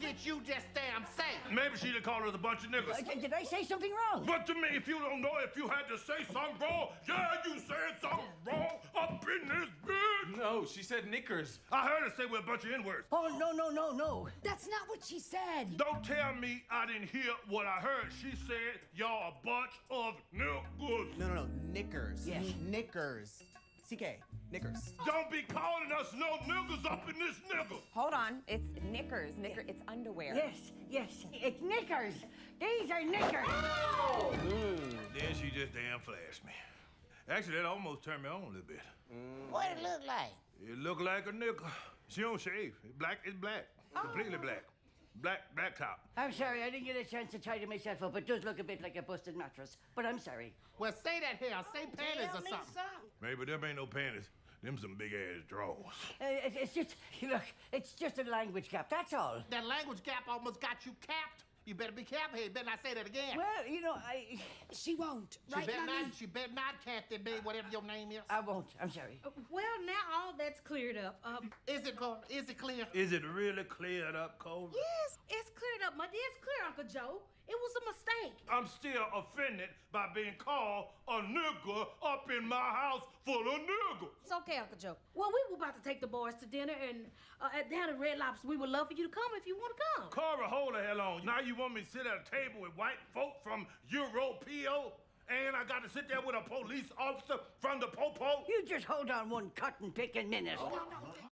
did you just damn say? Maybe she done called us a bunch of Uh, niggas. Did I say something wrong? But to me, if you don't know if you had to say something wrong, yeah, you said something wrong up in this bitch. No, she said knickers. I heard her say we're a bunch of N-words. Oh, no, no, no, no. That's not what she said. Don't tell me I didn't hear what I heard. She said y'all a bunch of niggas. No, no, no. Knickers. Yes. Knickers. CK. Knickers. Don't be calling us no niggas up in this nigga. Hold on. It's knickers. Knicker. It's underwear. Yes, yes. It's knickers. These are knickers. Mm. Then she just damn flashed me. Actually, that almost turned me on a little bit. Mm. What it look like? It look like a nigga. She don't shave. It's black is black. Completely black. Black, black top. I'm sorry, I didn't get a chance to tidy myself up. It does look a bit like a busted mattress, but I'm sorry. Well, say that here. Say panties or something. something. Maybe there ain't no panties. Them some big ass draws. Uh, it- it's just, look, it's just a language gap, that's all. That language gap almost got you capped. You better be careful here. You better not say that again. Well, you know, I, She won't. she Right, better mommy? not. She better not Kathy B. Whatever your name is. I won't. I'm sorry. Well, now all that's cleared up. Um, is it clear? Is it clear? Is it really cleared up, Cole? yes, it's cleared up. My it's clear, Uncle Joe. It was a mistake. I'm still offended by being called a nigga up in my house full of niggas. It's okay, Uncle Joe. Well, we were about to take the boys to dinner and uh, at down at Red Lobster. We would love for you to come if you want to come. Cora, hold the hell on. Now you want me to sit at a table with white folk from Europeo? And I got to sit there with a police officer from the Popo? You just hold on one cotton picking minute. No, no.